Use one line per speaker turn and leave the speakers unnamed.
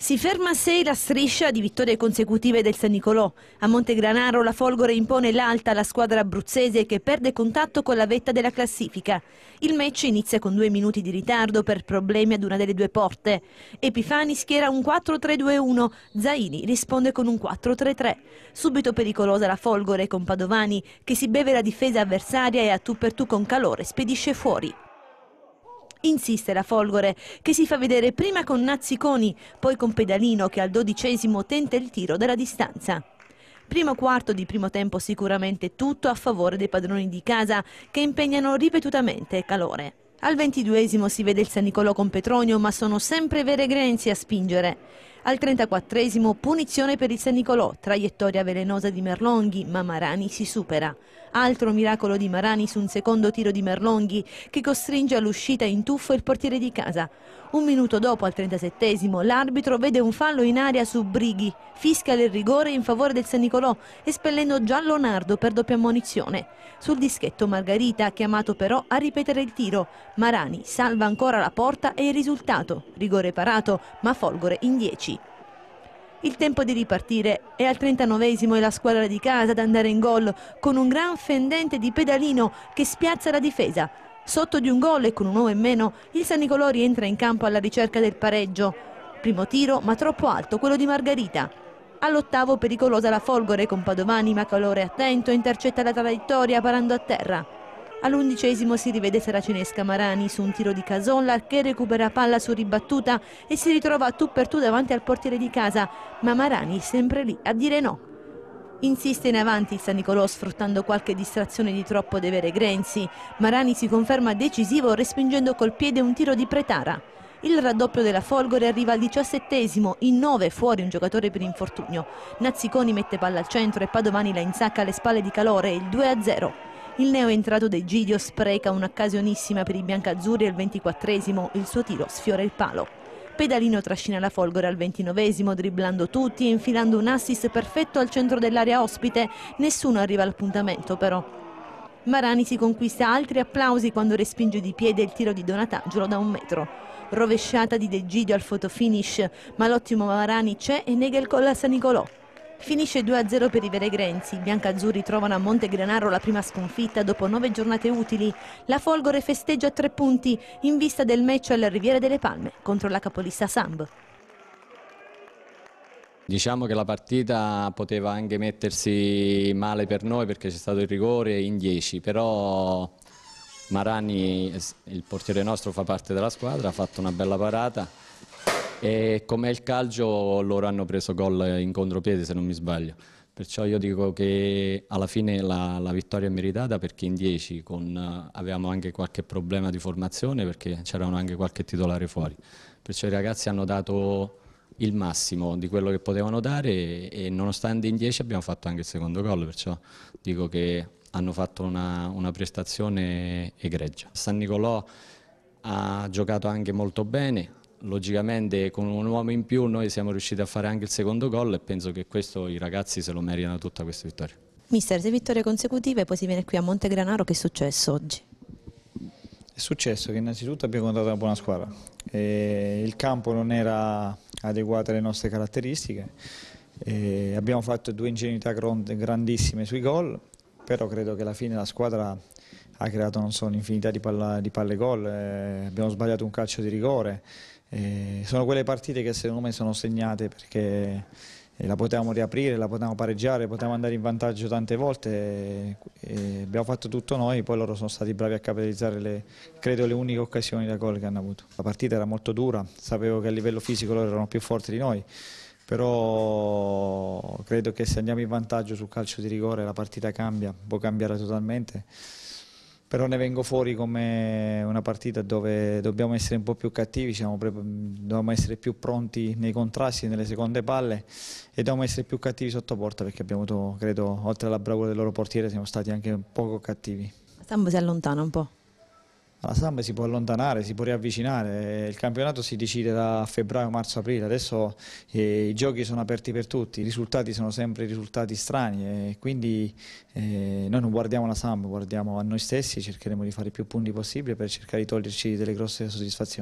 Si ferma a 6 la striscia di vittorie consecutive del San Nicolò. A Montegranaro la Folgore impone l'alta alla squadra abruzzese che perde contatto con la vetta della classifica. Il match inizia con due minuti di ritardo per problemi ad una delle due porte. Epifani schiera un 4-3-2-1, Zaini risponde con un 4-3-3. Subito pericolosa la Folgore con Padovani che si beve la difesa avversaria e a tu per tu con calore spedisce fuori. Insiste la Folgore, che si fa vedere prima con Nazziconi, poi con Pedalino che al dodicesimo tenta il tiro dalla distanza. Primo quarto di primo tempo sicuramente tutto a favore dei padroni di casa che impegnano ripetutamente calore. Al ventiduesimo si vede il San Nicolò con Petronio ma sono sempre Vere Grenzi a spingere. Al 34esimo punizione per il San Nicolò, traiettoria velenosa di Merlonghi, ma Marani si supera. Altro miracolo di Marani su un secondo tiro di Merlonghi che costringe all'uscita in tuffo il portiere di casa. Un minuto dopo, al 37esimo, l'arbitro vede un fallo in aria su Brighi, fischia il rigore in favore del San Nicolò, espellendo giallo Nardo per doppia ammonizione. Sul dischetto Margarita chiamato però a ripetere il tiro. Marani salva ancora la porta e il risultato. Rigore parato, ma Folgore in 10. Il tempo di ripartire è al 39esimo e la squadra di casa ad andare in gol con un gran fendente di pedalino che spiazza la difesa. Sotto di un gol e con un uomo in meno, il San Nicolò rientra in campo alla ricerca del pareggio. Primo tiro, ma troppo alto, quello di Margarita. All'ottavo pericolosa la Folgore con Padovani ma calore attento intercetta la traiettoria parando a terra. All'undicesimo si rivede Saracinesca Marani su un tiro di Casolla che recupera palla su ribattuta e si ritrova tu per tu davanti al portiere di casa, ma Marani sempre lì a dire no. Insiste in avanti il San Nicolò sfruttando qualche distrazione di troppo dei vere Grenzi. Marani si conferma decisivo respingendo col piede un tiro di Pretara. Il raddoppio della Folgore arriva al diciassettesimo, in nove fuori un giocatore per infortunio. Nazziconi mette palla al centro e Padovani la insacca alle spalle di Calore, il 2-0. Il neo entrato De Gidio spreca un'occasionissima per i biancazzurri al ventiquattresimo, il suo tiro sfiora il palo. Pedalino trascina la Folgore al ventinovesimo, dribblando tutti e infilando un assist perfetto al centro dell'area ospite. Nessuno arriva all'appuntamento però. Marani si conquista altri applausi quando respinge di piede il tiro di Donatangelo da un metro. Rovesciata di De Gidio al fotofinish, ma l'ottimo Marani c'è e nega il gol a San Nicolò. Finisce 2-0 per i Veregrenzi. I biancazzurri trovano a Montegranaro la prima sconfitta dopo nove giornate utili. La Folgore festeggia tre punti in vista del match alla Riviera delle Palme contro la capolista Samb.
Diciamo che la partita poteva anche mettersi male per noi perché c'è stato il rigore in 10, però Marani, il portiere nostro, fa parte della squadra, ha fatto una bella parata e come il calcio loro hanno preso gol in contropiede se non mi sbaglio. Perciò io dico che alla fine la, la vittoria è meritata perché in 10 avevamo anche qualche problema di formazione perché c'erano anche qualche titolare fuori. Perciò i ragazzi hanno dato il massimo di quello che potevano dare e, e nonostante in 10 abbiamo fatto anche il secondo gol, perciò dico che hanno fatto una, una prestazione egregia. San Nicolò ha giocato anche molto bene, logicamente con un uomo in più noi siamo riusciti a fare anche il secondo gol e penso che questo i ragazzi se lo meritano tutta questa vittoria.
Mister, sei vittorie consecutive e poi si viene qui a Montegranaro, che è successo oggi?
È successo che innanzitutto abbiamo contato una buona squadra, e il campo non era adeguato alle nostre caratteristiche, e abbiamo fatto due ingenuità grandissime sui gol, però credo che alla fine la squadra ha creato so, un'infinità di, di, palle gol, eh, abbiamo sbagliato un calcio di rigore, eh, sono quelle partite che secondo me sono segnate perché eh, la potevamo riaprire, la potevamo pareggiare, potevamo andare in vantaggio tante volte e, e abbiamo fatto tutto noi, poi loro sono stati bravi a capitalizzare le, credo le uniche occasioni da gol che hanno avuto. La partita era molto dura, sapevo che a livello fisico loro erano più forti di noi, però credo che se andiamo in vantaggio sul calcio di rigore la partita cambia, può cambiare totalmente però ne vengo fuori come una partita dove dobbiamo essere un po' più cattivi, dobbiamo essere più pronti nei contrasti, nelle seconde palle e dobbiamo essere più cattivi sotto porta perché abbiamo avuto, credo, oltre alla bravura del loro portiere siamo stati anche poco cattivi.
Sambo si allontana un po'.
La Samb si può allontanare, si può riavvicinare, il campionato si decide da febbraio, marzo, aprile, adesso eh, i giochi sono aperti per tutti, i risultati sono sempre risultati strani e quindi eh, noi non guardiamo la Samb, guardiamo a noi stessi, cercheremo di fare i più punti possibili per cercare di toglierci delle grosse soddisfazioni.